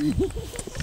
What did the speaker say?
ハハハハ!